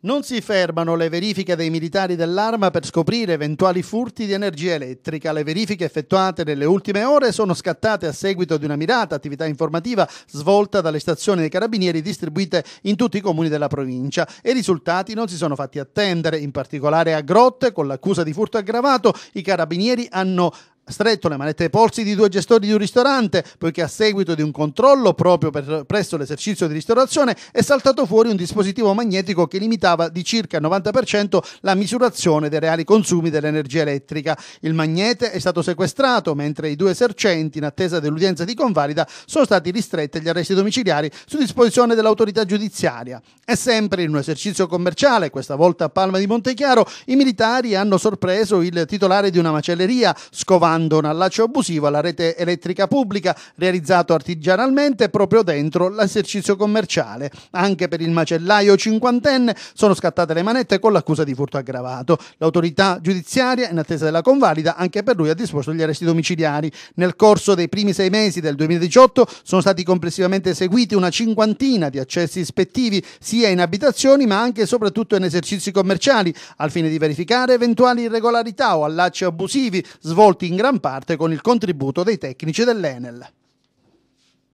Non si fermano le verifiche dei militari dell'arma per scoprire eventuali furti di energia elettrica. Le verifiche effettuate nelle ultime ore sono scattate a seguito di una mirata attività informativa svolta dalle stazioni dei carabinieri distribuite in tutti i comuni della provincia i risultati non si sono fatti attendere. In particolare a Grotte, con l'accusa di furto aggravato, i carabinieri hanno stretto le manette ai polsi di due gestori di un ristorante, poiché a seguito di un controllo proprio per, presso l'esercizio di ristorazione è saltato fuori un dispositivo magnetico che limitava di circa il 90% la misurazione dei reali consumi dell'energia elettrica. Il magnete è stato sequestrato, mentre i due esercenti, in attesa dell'udienza di convalida, sono stati ristretti agli arresti domiciliari su disposizione dell'autorità giudiziaria. E sempre in un esercizio commerciale, questa volta a Palma di Montechiaro, i militari hanno sorpreso il titolare di una macelleria, scovando un allaccio abusivo alla rete elettrica pubblica realizzato artigianalmente proprio dentro l'esercizio commerciale. Anche per il macellaio cinquantenne sono scattate le manette con l'accusa di furto aggravato. L'autorità giudiziaria, in attesa della convalida, anche per lui ha disposto gli arresti domiciliari. Nel corso dei primi sei mesi del 2018 sono stati complessivamente eseguiti una cinquantina di accessi ispettivi sia in abitazioni ma anche e soprattutto in esercizi commerciali al fine di verificare eventuali irregolarità o allacci abusivi svolti in gran gran parte con il contributo dei tecnici dell'Enel.